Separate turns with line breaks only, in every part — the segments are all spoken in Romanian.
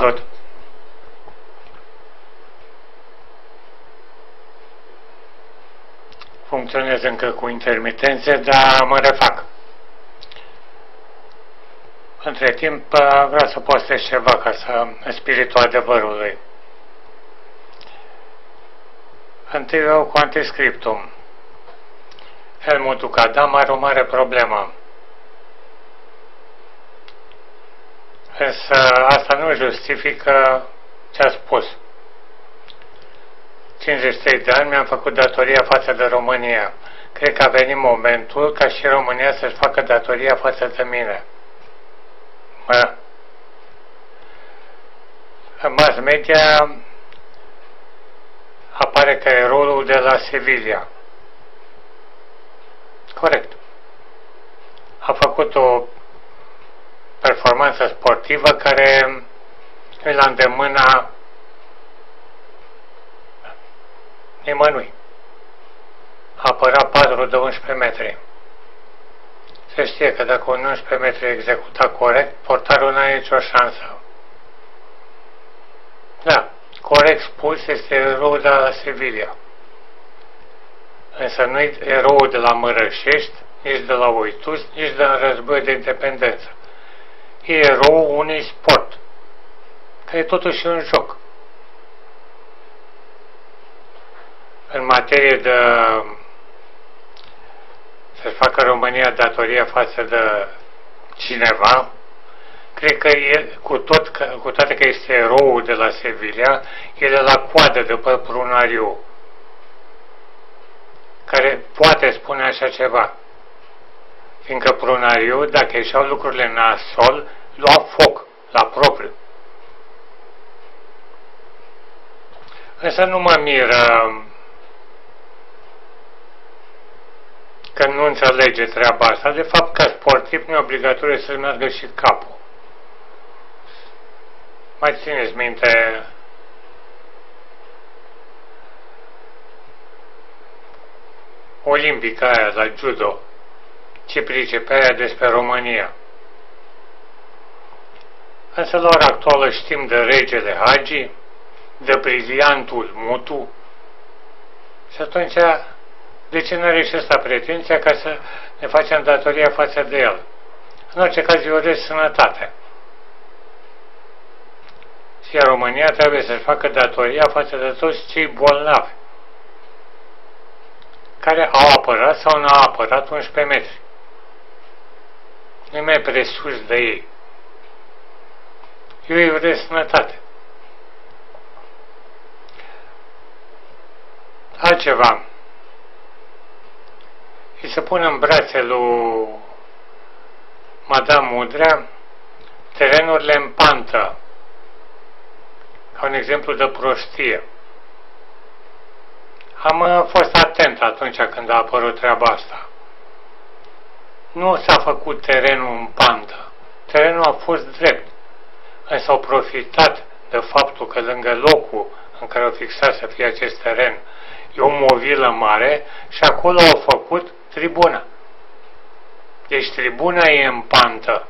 Salut! Funcționez încă cu intermitențe, dar mă refac. Între timp vreau să postez ceva ca să spiritul adevărului. Întâi eu cu antiscriptum. Helmut Ducadam are o mare problemă. Însă asta nu justifică ce a spus. 53 de ani mi-am făcut datoria față de România. Cred că a venit momentul ca și România să-și facă datoria față de mine. Mă, în mass media apare că e rolul de la Sevilla. Corect. A făcut o performanță sportivă care e la îndemâna nimănui. Apăra 4 de 11 metri. Se știe că dacă un 11 metri executa corect, portarul n-are nicio șansă. Da, corect spus, este erou de la Sevilla. Însă nu e erou de la Mărășești, nici de la Oitus, nici de la război de independență. E erou unui sport, că e totuși un joc. În materie de să facă România datoria față de cineva, cred că el, cu, tot, cu toate că este eroul de la Sevilla, el e la coadă după Prunariu, care poate spune așa ceva. Fiindcă Prunariu, dacă ieșeau lucrurile nasol, lua foc la propriu. Însă nu mă miră că nu înțelege treaba asta. De fapt, ca sportiv nu e obligatoriu să meargă și capul. Mai țineți minte olimpica aia la judo, ce pricepe aia despre România. Însă la ora actuală știm de regele Hagi, de briliantul Mutu, și atunci de ce nu are și ăsta pretenția ca să ne facem datoria față de el? În orice caz, eu urez sănătate. Și România trebuie să-și facă datoria față de toți cei bolnavi care au apărat sau nu au apărat 11 metri. Nu mai presus de ei. Eu îi urez sănătate. Altceva și să pună în brațe lui Madame Mudrea terenurile în pantă, ca un exemplu de prostie. Am uh, fost atent atunci când a apărut treaba asta. Nu s-a făcut terenul în pantă. Terenul a fost drept. Însă au profitat de faptul că lângă locul în care au fixat să fie acest teren e o movilă mare și acolo au făcut tribuna. Deci tribuna e în pantă,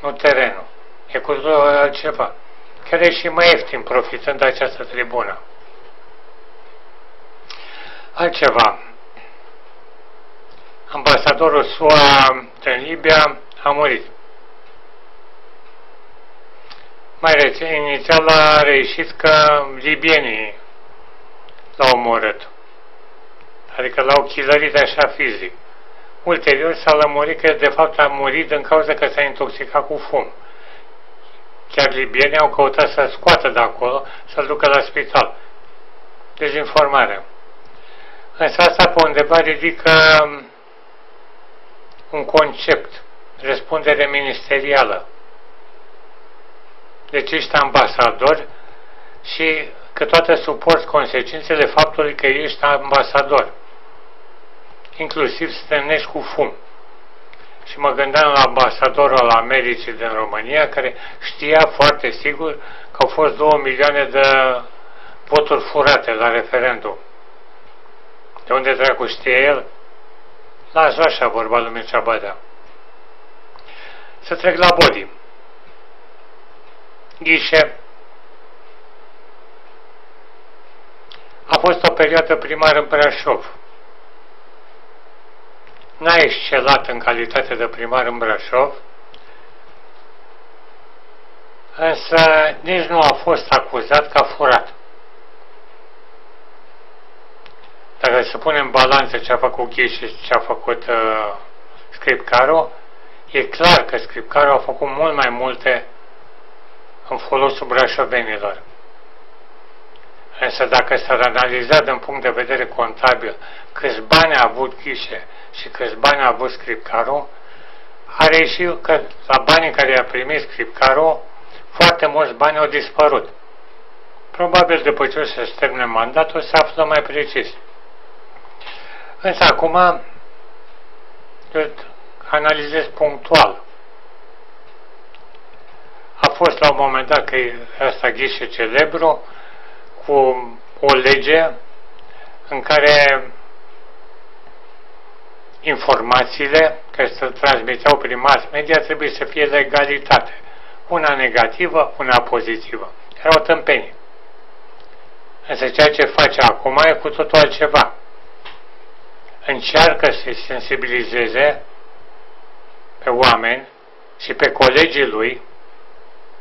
nu terenul. E cu totul altceva. Chiar e și mai ieftin profitând de această tribună. Altceva. Ambasadorul SUA în Libia a murit. Mai recent, inițial a reieșit că libienii l-au omorât adică l-au chizărit așa fizic. Ulterior s-a lămurit că de fapt a murit în cauza că s-a intoxicat cu fum. Chiar libienii au căutat să scoată de acolo, să-l ducă la spital. Dezinformare. Însă asta pe undeva ridică un concept, răspundere ministerială. Deci ești ambasador și câteodată suporți consecințele faptului că ești ambasador inclusiv să te cu fum. Și mă gândeam la ambasadorul al Americii din România, care știa foarte sigur că au fost două milioane de voturi furate la referendum. De unde dracu știe el? Las așa vorba lui Mircea Badea. Să trec la body. Ghișe. A fost o perioadă primar în Brașov. N-a excelat în calitate de primar în Brașov, însă nici nu a fost acuzat ca furat. Dacă se pune în balanță ce a făcut Ghi și ce a făcut uh, Scripcaro, e clar că Scripcaro a făcut mult mai multe în folosul brașovenilor. Însă dacă s-ar analiza din punct de vedere contabil câți bani a avut Ghișe și câți bani a avut Scripcaro, are ieșit că la banii care i-a primit Scripcaro, foarte mulți bani au dispărut. Probabil după ce o să se termine mandatul, se află mai precis. Însă acum îl analizez punctual. A fost la un moment dat că ăsta ghișe celebru cu o lege în care informațiile care se transmiteau prin mass media trebuie să fie legalitate. Una negativă, una pozitivă. Era o tâmpenie. Însă ceea ce face acum e cu totul altceva încearcă să sensibilizeze pe oameni și pe colegii lui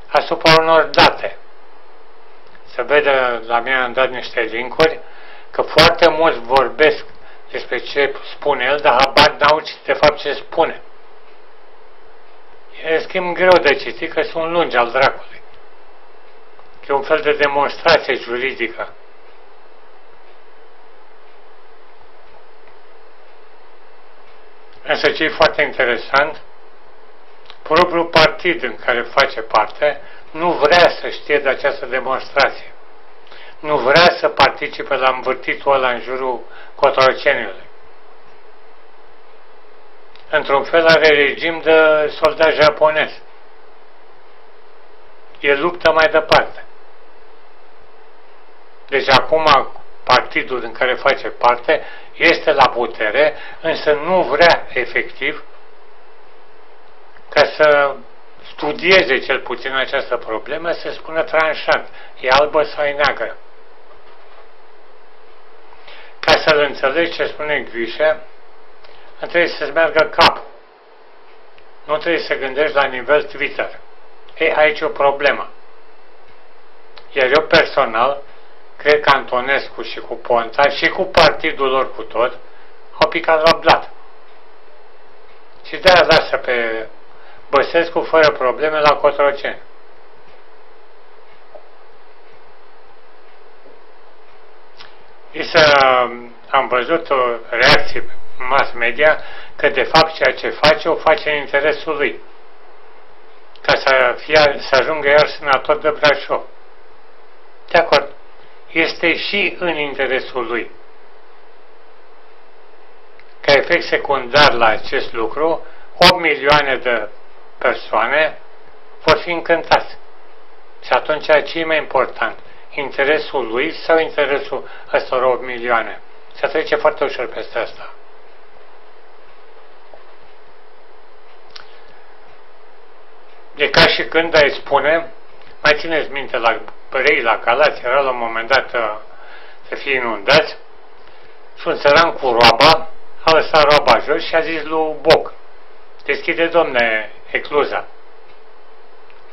asupra unor date. Să vede, la mine am dat niște linkuri, că foarte mulți vorbesc despre ce spune el, dar habar n-au de fapt ce spune. E schimb greu de citit, că sunt lungi al dracului. E un fel de demonstrație juridică. Însă ce e foarte interesant, propriul partid în care face parte nu vrea să știe de această demonstrație. Nu vrea să participe la învârtitul ăla în jurul cotrocenilor. Într-un fel are regim de soldat japonez. E luptă mai departe. Deci acum partidul în care face parte este la putere, însă nu vrea efectiv ca să studieze cel puțin această problemă, să spună tranșant, e albă sau e neagră. Ca să-l înțelegi ce spune Ghișe, trebuie să-ți meargă capul. Nu trebuie să gândești la nivel Twitter. Ei, aici e o problemă. Iar eu personal cred că Antonescu și cu Ponta și cu partidul lor cu tot au picat la blat. Și de-aia lasă pe Băsescu fără probleme la Cotroceni. să am văzut o reacție mass media că de fapt ceea ce face o face în interesul lui ca să, fie, să ajungă iar senator de Brașov. De acord este și în interesul lui. Ca efect secundar la acest lucru, 8 milioane de persoane vor fi încântați. Și atunci ce e mai important? Interesul lui sau interesul ăstor 8 milioane? Se trece foarte ușor peste asta. E ca și când ai spune, mai țineți minte la Părei, la Galați, era la un moment dat uh, să fie inundați și un țăran cu roaba a lăsat roaba jos și a zis lui Boc, deschide, domne, ecluza.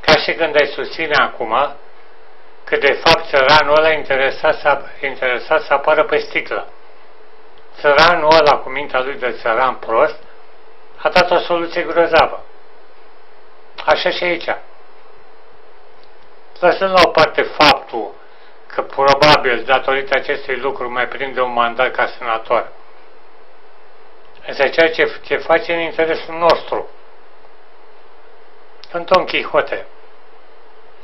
Ca și când ai susține acum că de fapt țăranul ăla interesat să, interesat să apară pe sticlă. Țăranul ăla cu mintea lui de țăran prost a dat o soluție grozavă. Așa și aici lăsând la o parte faptul că probabil datorită acestui lucru mai prinde un mandat ca senator. Însă ceea ce, ce face în interesul nostru. Sunt Don Quixote.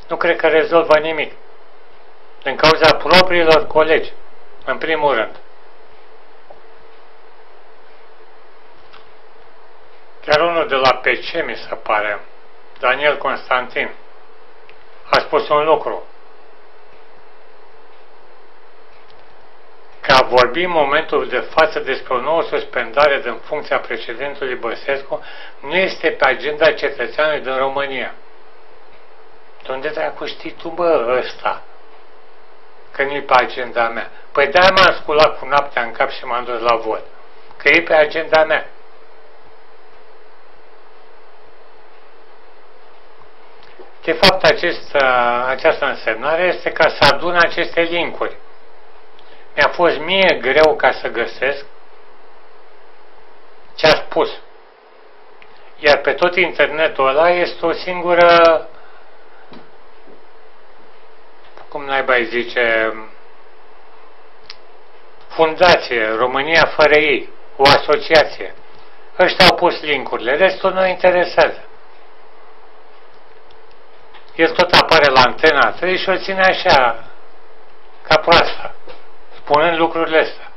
Nu cred că rezolvă nimic. Din cauza propriilor colegi, în primul rând. Chiar unul de la PC, mi se pare, Daniel Constantin, a spus un lucru. Că a vorbi în momentul de față despre o nouă suspendare din funcția președintelui Băsescu nu este pe agenda cetățeanului din România. De unde dracu știi tu, bă, ăsta? Că nu-i pe agenda mea. Păi de-aia m-am sculat cu noaptea în cap și m-am dus la vot. Că e pe agenda mea. De fapt, acest, această însemnare este ca să adun aceste linkuri. Mi-a fost mie greu ca să găsesc ce a spus. Iar pe tot internetul ăla este o singură, cum naiba îi zice, fundație, România fără ei, o asociație. Ăștia au pus linkurile, restul nu interesează. El tot apare la antena 3 și o ține așa, ca proasta, spunând lucrurile astea.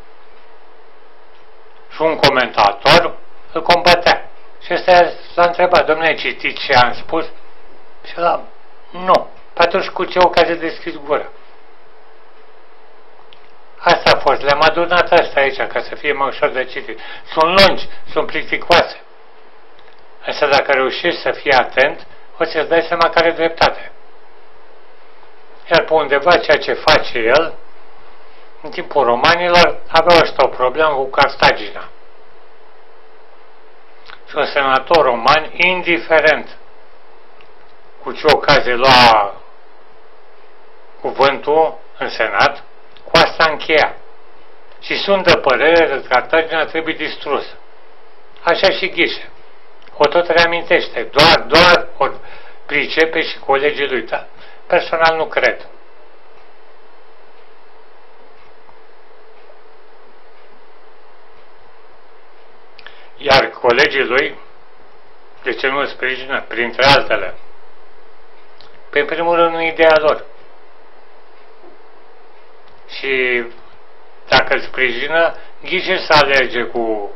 Și un comentator îl combatea. Și ăsta l-a întrebat, domnule, citit ce am spus? Și la nu. Pe atunci cu ce ocazie deschis gura? Asta a fost. Le-am adunat asta aici ca să fie mai ușor de citit. Sunt lungi, sunt plicticoase. Însă dacă reușești să fii atent, o să-ți dai seama care dreptate. Iar pe undeva ceea ce face el, în timpul romanilor, avea ăștia o problemă cu Cartagina. Și un senator roman, indiferent cu ce ocazie lua cuvântul în senat, cu asta încheia. Și sunt de părere că Cartagina trebuie distrusă. Așa și Ghișe. O tot reamintește. Doar, doar o pricepe și colegii lui. Da. Personal nu cred. Iar colegii lui, de ce nu îl sprijină? Printre altele. Pe primul rând, nu ideea lor. Și dacă îl sprijină, ghișe să alerge cu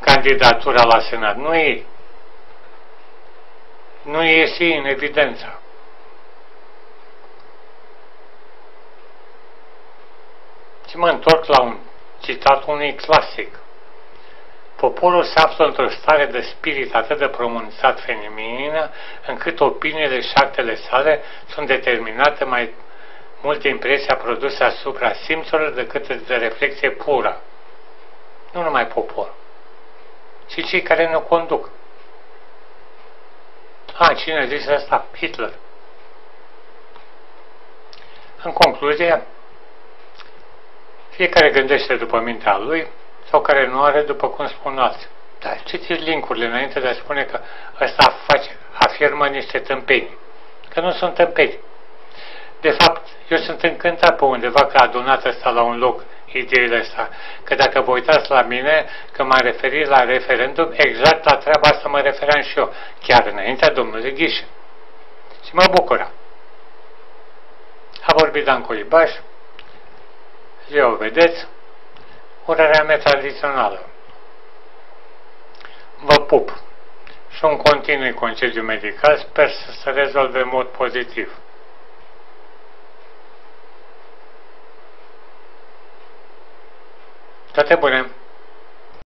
candidatura la Senat. Nu e. Nu iese în evidență. Și mă întorc la un citat unui clasic. Poporul se află într-o stare de spirit atât de pronunțat feminină, încât opiniile și actele sale sunt determinate mai mult de impresia produsă asupra simțurilor decât de reflexie pură. Nu numai popor, ci cei care ne conduc. A, cine a zis asta? Hitler. În concluzie, fiecare gândește după mintea lui sau care nu are, după cum spun alții. Dar citiți linkurile înainte de a spune că ăsta face, afirmă niște tâmpeni. Că nu sunt tâmpeni. De fapt, eu sunt încântat pe undeva că a adunat ăsta la un loc ideile astea. Că dacă vă uitați la mine, că m-am referit la referendum, exact la treaba asta mă refeream și eu, chiar înaintea domnului Ghișe. Și mă bucură. A vorbit Dan Colibaș, eu vedeți, urarea mea tradițională. Vă pup și un continui concediu medical, sper să se rezolve în mod pozitiv. Entonces, bueno,